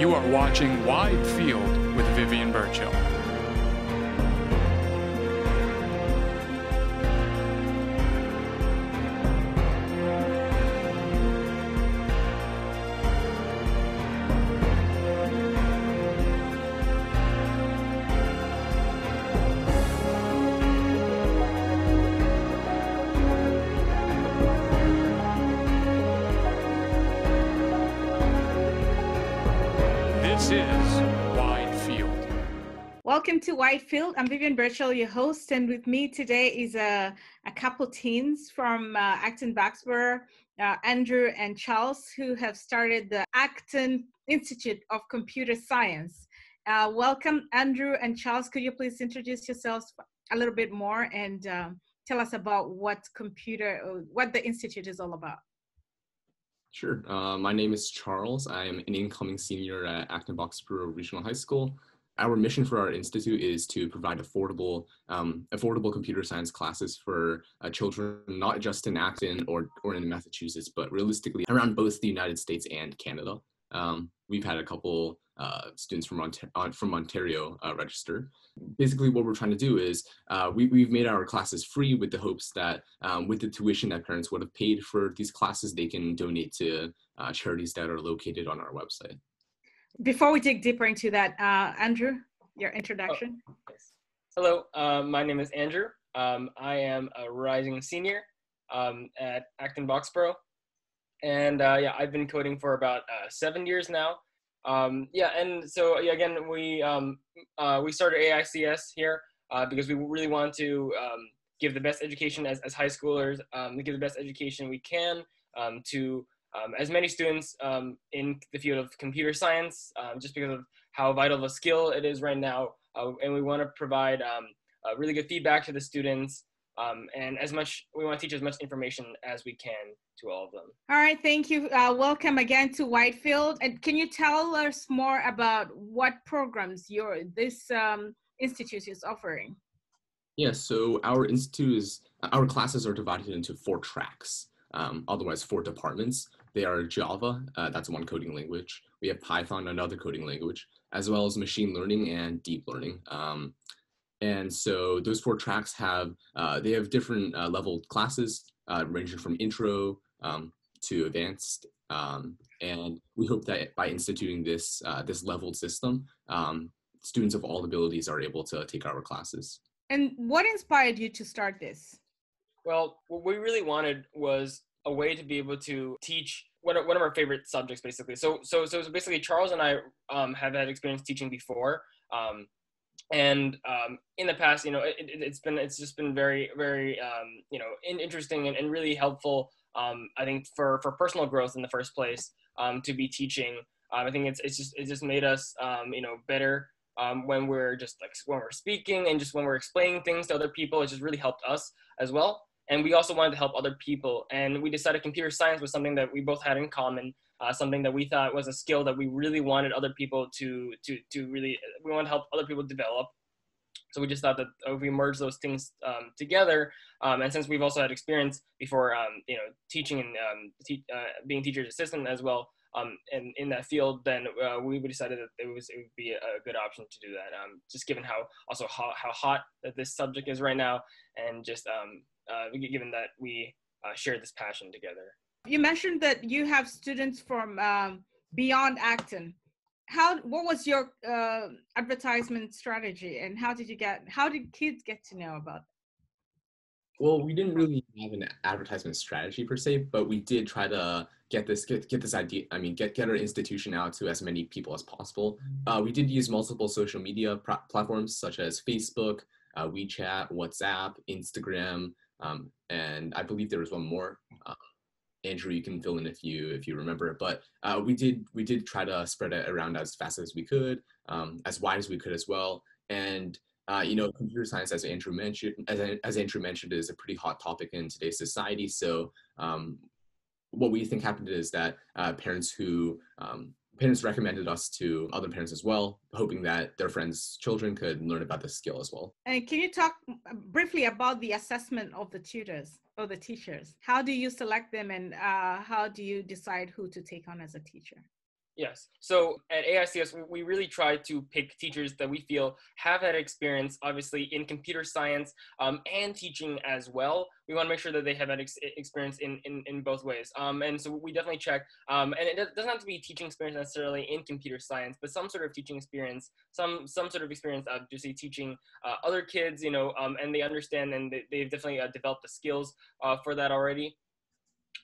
You are watching Wide Field with Vivian Birchall. Welcome to Wide Field. I'm Vivian Birchall, your host, and with me today is a, a couple teens from uh, Acton Boxborough, uh, Andrew and Charles, who have started the Acton Institute of Computer Science. Uh, welcome, Andrew and Charles. Could you please introduce yourselves a little bit more and um, tell us about what computer, uh, what the institute is all about? Sure. Uh, my name is Charles. I am an incoming senior at Acton Boxborough Regional High School. Our mission for our institute is to provide affordable, um, affordable computer science classes for uh, children, not just in Acton or, or in Massachusetts, but realistically around both the United States and Canada. Um, we've had a couple uh, students from, from Ontario uh, register. Basically, what we're trying to do is uh, we, we've made our classes free with the hopes that um, with the tuition that parents would have paid for these classes, they can donate to uh, charities that are located on our website. Before we dig deeper into that, uh, Andrew, your introduction. Yes. Hello, um, my name is Andrew. Um, I am a rising senior um, at Acton Boxborough. And uh, yeah, I've been coding for about uh, seven years now. Um, yeah, and so yeah, again, we um, uh, we started AICS here uh, because we really want to um, give the best education as, as high schoolers, um, give the best education we can um, to um, as many students um, in the field of computer science, um, just because of how vital of a skill it is right now. Uh, and we want to provide um, uh, really good feedback to the students um, and as much, we want to teach as much information as we can to all of them. All right, thank you. Uh, welcome again to Wide Field. And can you tell us more about what programs your this um, institute is offering? Yes, so our institute is, our classes are divided into four tracks, um, otherwise four departments. They are Java, uh, that's one coding language. We have Python, another coding language, as well as machine learning and deep learning. Um, and so those four tracks have, uh, they have different uh, level classes uh, ranging from intro um, to advanced. Um, and we hope that by instituting this, uh, this leveled system, um, students of all abilities are able to take our classes. And what inspired you to start this? Well, what we really wanted was a way to be able to teach one of, one of our favorite subjects, basically. So, so, so basically, Charles and I um, have had experience teaching before. Um, and um, in the past, you know, it, has been it's just been very very um, you know in, interesting and, and, really helpful. Um, I think for for personal growth in the first place um, to be teaching. Um, I think it's it's just it just made us um, you know better when we're just like when we're speaking and just when we're explaining things to other people. It just really helped us as well. And we also wanted to help other people. And we decided computer science was something that we both had in common uh, something that we thought was a skill that we really wanted other people to to to really we want to help other people develop. So we just thought that if we merge those things um, together, um, and since we've also had experience before, um, you know, teaching and um, te- uh, being teacher's assistant as well, um, in, in that field, then uh, we decided that it was it would be a good option to do that. Um, just given how also how, how hot that this subject is right now, and just um, uh, given that we uh, share this passion together. You mentioned that you have students from um, beyond Acton. How what was your uh, advertisement strategy, and how did you get? How did kids get to know about? Well, we didn't really have an advertisement strategy per se, but we did try to get this get, get this idea. I mean, get get our institution out to as many people as possible. Uh, we did use multiple social media pr- platforms such as Facebook, uh, WeChat, WhatsApp, Instagram, um, and I believe there was one more. Uh, Andrew, you can fill in if you if you remember. But uh, we did we did try to spread it around as fast as we could, um, as wide as we could as well. And uh, you know, computer science, as Andrew mentioned, as, as Andrew mentioned, is a pretty hot topic in today's society. So um, what we think happened is that uh, parents who um, parents recommended us to other parents as well, hoping that their friends' children could learn about this skill as well. And can you talk briefly about the assessment of the tutors or the teachers? How do you select them, and uh, how do you decide who to take on as a teacher? Yes. So at AICS, we really try to pick teachers that we feel have that experience, obviously, in computer science um, and teaching as well. We want to make sure that they have that ex- experience in, in, in both ways. Um, and so we definitely check, um, and it doesn't have to be teaching experience necessarily in computer science, but some sort of teaching experience, some some sort of experience of just teaching uh, other kids, you know, um, and they understand and they, they've definitely uh, developed the skills uh, for that already.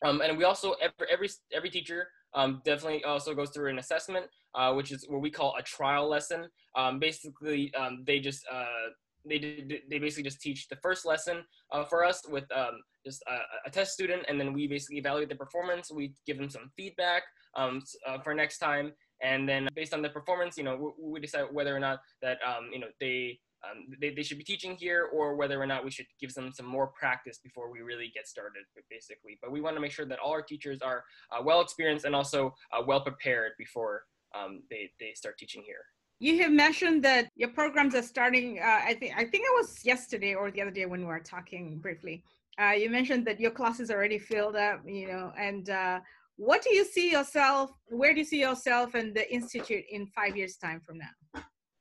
Um, and we also every every every teacher um, definitely also goes through an assessment, uh, which is what we call a trial lesson. Um, basically, um, they just uh, they they basically just teach the first lesson uh, for us with um, just a, a, test student, and then we basically evaluate the performance. We give them some feedback um, uh, for next time, and then based on the performance, you know, we, we decide whether or not that um, you know they um, they, they should be teaching here or whether or not we should give them some more practice before we really get started basically. But we want to make sure that all our teachers are uh, well experienced and also uh, well prepared before um, they, they start teaching here. You have mentioned that your programs are starting uh, i think i think it was yesterday or the other day when we were talking briefly. Uh, you mentioned that your classes already filled up you know and uh, what do you see yourself where do you see yourself and the institute in five years time from now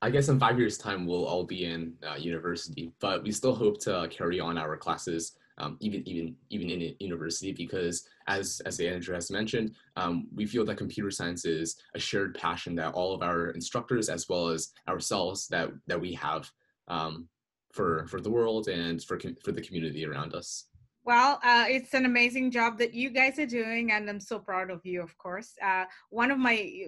I guess in five years' time, we'll all be in uh, university, but we still hope to carry on our classes um, even even even in university because, as as Andrew has mentioned, um, we feel that computer science is a shared passion that all of our instructors as well as ourselves that that we have um, for for the world and for for the community around us. Well, uh, it's an amazing job that you guys are doing, and I'm so proud of you, of course. Uh, one of my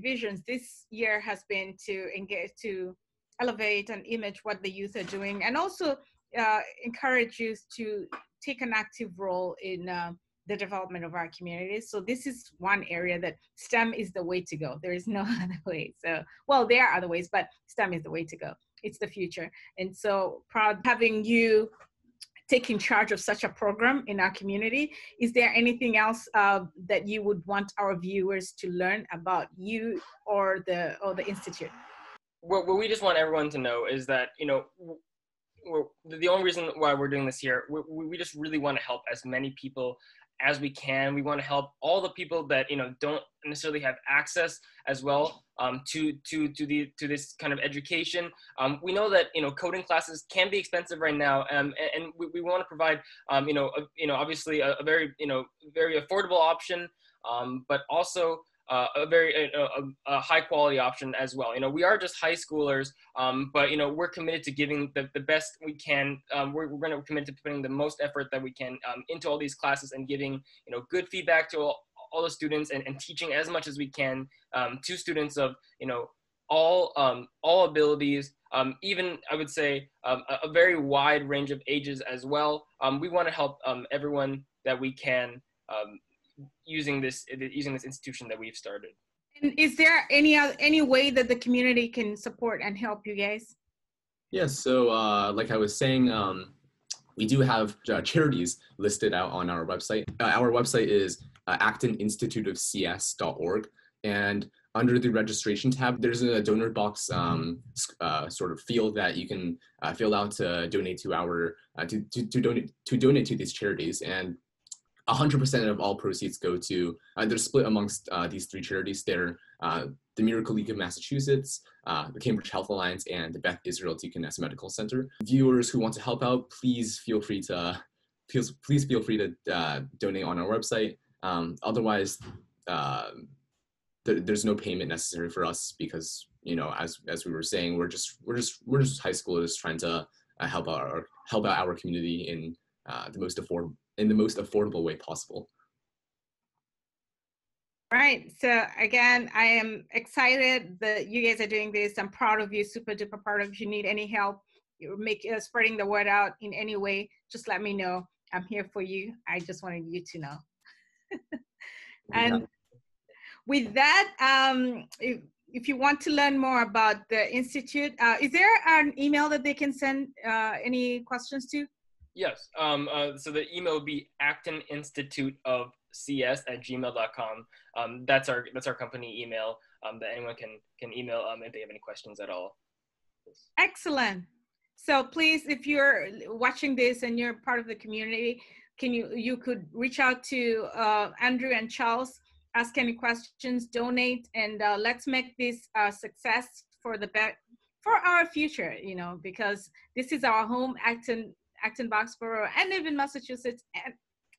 visions this year has been to engage, to elevate and image what the youth are doing, and also uh, encourage youth to take an active role in uh, the development of our communities. So this is one area that STEM is the way to go. There is no other way. So, well, there are other ways, but STEM is the way to go. It's the future. And so proud having you taking charge of such a program in our community. Is there anything else uh, that you would want our viewers to learn about you or the or the institute? What, what we just want everyone to know is that you know the only reason why we're doing this here, we, we just really want to help as many people as we can. We want to help all the people that you know don't necessarily have access as well um, to to to the to this kind of education. Um, we know that you know coding classes can be expensive right now, um, and, and we, we want to provide um, you know a, you know obviously a, a, very you know very affordable option, um, but also uh, a very a, a, high quality option as well. You know, we are just high schoolers, um, but you know, we're committed to giving the, the best we can. Um, we're, we're going to commit to putting the most effort that we can um, into all these classes and giving you know good feedback to all, all the students and, and teaching as much as we can um, to students of you know all um, all abilities. Um, even I would say a, a, very wide range of ages as well. we want to help everyone that we can using this using this institution that we've started. And is there any any way that the community can support and help you guys? Yes. So, uh, like I was saying, um, we do have uh, charities listed out on our website. Uh, our website is uh, actoninstituteofcs.org, and under the registration tab, there's a donor box um, uh, sort of field that you can uh, fill out to donate to our uh, to, to, to donate to donate to these charities. And 100% of all proceeds go to, uh, they're split amongst uh, these three charities. They're uh, the Miracle League of Massachusetts, uh, the Cambridge Health Alliance, and the Beth Israel Deaconess Medical Center. Viewers who want to help out, please feel free to, please, please feel free to uh, donate on our website. Um, otherwise, uh, th there's no payment necessary for us because, you know, as, as we were saying, we're just, we're just, we're just high schoolers trying to help out our, help out our community in the most affordable in the most affordable way possible. Right. So again, I am excited that you guys are doing this. I'm proud of you, super duper proud of you. If you need any help, make uh, spreading the word out in any way, just let me know. I'm here for you. I just wanted you to know. and yeah. with that, um, if, if you want to learn more about the institute, uh, is there an email that they can send uh, any questions to? Yes. Um, uh, so the email would be Acton Institute of CS at gmail.com. Um, that's our that's our company email um, that anyone can can email um, if they have any questions at all. Excellent. So please, if you're watching this and you're part of the community, can you you could reach out to uh, Andrew and Charles ask any questions, donate, and uh, let's make this a success for the be- for our future. You know, because this is our home, Acton, Acton, Boxborough, and even Massachusetts and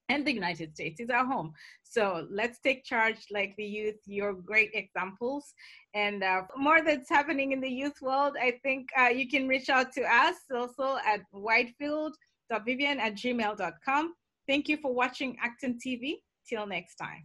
and the United States is our home. So let's take charge like the youth. You're great examples. And uh, more that's happening in the youth world, I think uh, you can reach out to us also at widefield.vivian at gmail.com. Thank you for watching Acton TV. Till next time.